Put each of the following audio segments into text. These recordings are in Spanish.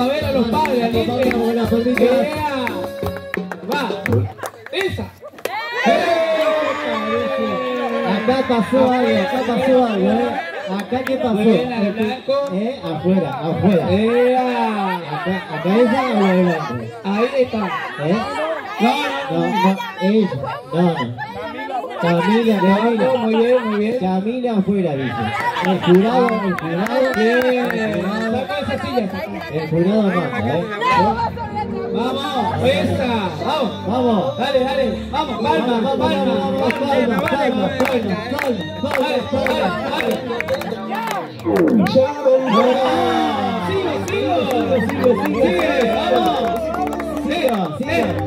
a ver a los padres, alguien que, que vea. Va, esa. Eh. Acá pasó algo, acá pasó algo, ¿eh? ¿eh? Acá qué pasó. ¿Eh? Afuera, afuera. Acá, acá esa o adelante. Ahí está. ¿Eh? No, no, no, ella, no no. Camila, Camila. Muy bien, muy bien. Camila afuera, dice. El jurado, el jurado. Bien. El jurado, Saca esa silla. saca. el jurado manda, ¿eh? Vamos. Esa. Vamos. Vamos. Dale, dale. Vamos. Palma, palma, palma, palma, palma, palma, palma. Sigue, sigue. Sigue, sigue, vamos. Eh, eh.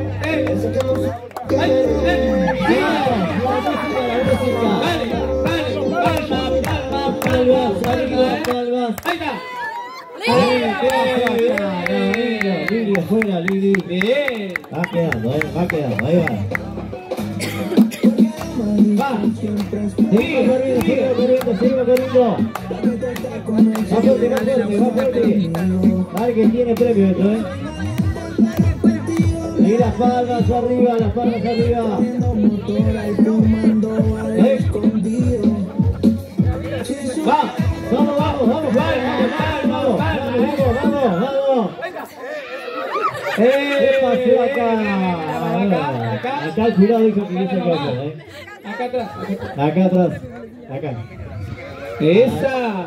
Eh. Lili. Bien. Va quedando, eh, va quedando, ahí va. Va. Seguimos corriendo, seguimos corriendo, seguimos corriendo. Va fuerte, va va fuerte. Dale que tiene premio esto, eh. Y las palmas arriba, las palmas arriba. Vamos, vamos, vamos. ¿Qué pasó acá? Acá, Acá el jurado dijo que no se cosa, eh. Acá atrás. Acá atrás, acá. Esa.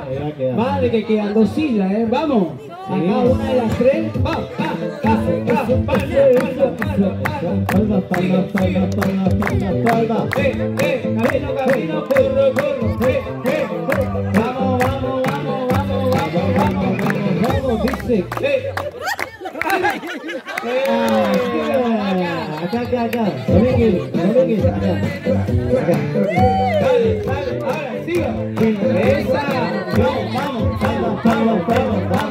Vale, que quedan dos sillas, ¿eh? Vamos. Acá una de las tres. Va, palma, palma, palma, palma. Palmas, palmas. Eh, eh, camino, camino, corro, corro. Eh, eh, sí, Acá, acá, acá. Domínguez, Domínguez, acá. Acá. Dale, dale, ahora, siga. Esa. Vamos, Vamos, vamos, vamos, vamos, vamos,